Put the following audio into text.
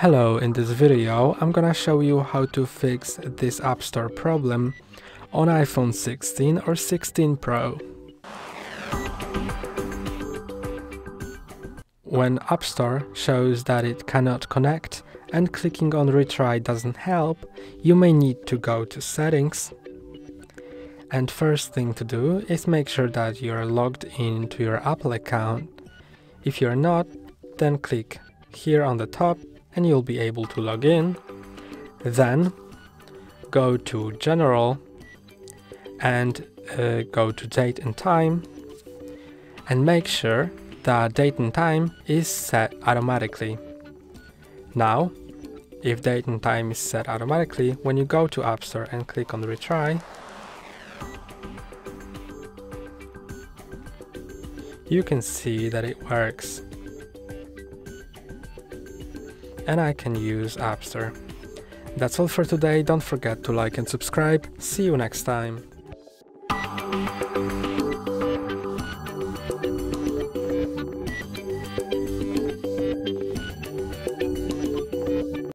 Hello, in this video I'm gonna show you how to fix this App Store problem on iPhone 16 or 16 Pro. When App Store shows that it cannot connect and clicking on retry doesn't help, you may need to go to settings and first thing to do is make sure that you're logged into your Apple account. If you're not, then click here on the top and you'll be able to log in. Then go to general and uh, go to date and time and make sure that date and time is set automatically. Now, if date and time is set automatically, when you go to App Store and click on retry, you can see that it works and I can use App Store. That's all for today, don't forget to like and subscribe, see you next time.